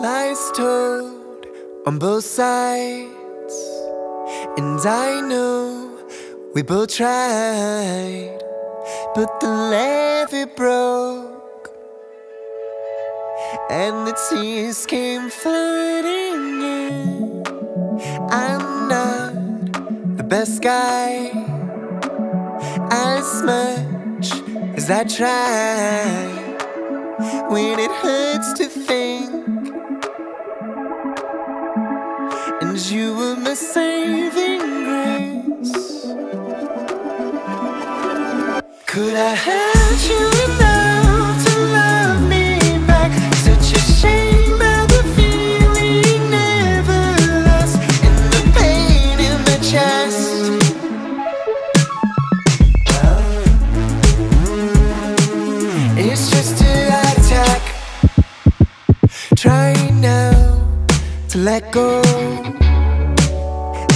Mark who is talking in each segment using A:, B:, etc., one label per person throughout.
A: Lies told on both sides, and I know we both tried, but the levee broke, and the tears came flooding in. I'm not the best guy, as much as I try. When it hurts to Could I hurt you enough to love me back? Such a shame the feeling never and the pain in my chest. It's just a heart attack. Trying now to let go.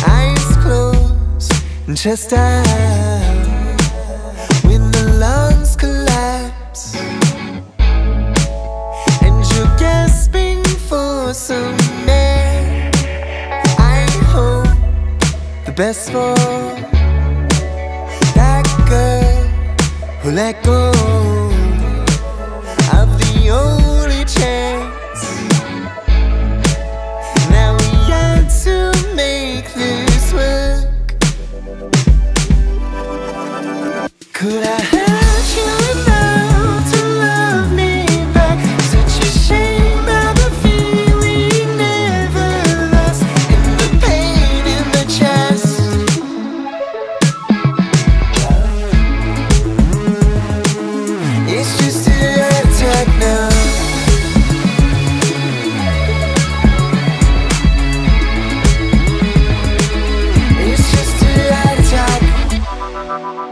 A: Eyes closed and chest best for that girl who let go of the only chance. Now we had to make this work. Could I hurt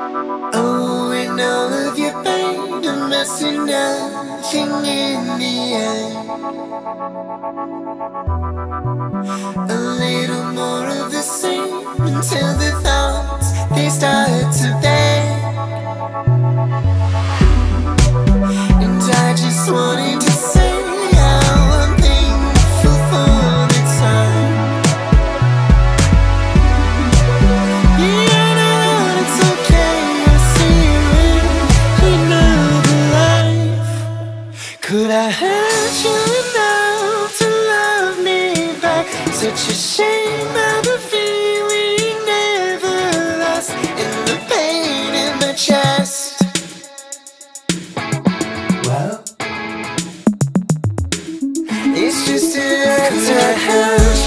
A: Oh, and all of your pain and messing nothing in the end. I hurt you enough to love me back? Such a shame how the feeling never lost and the pain in the chest. Well, it's just a attack.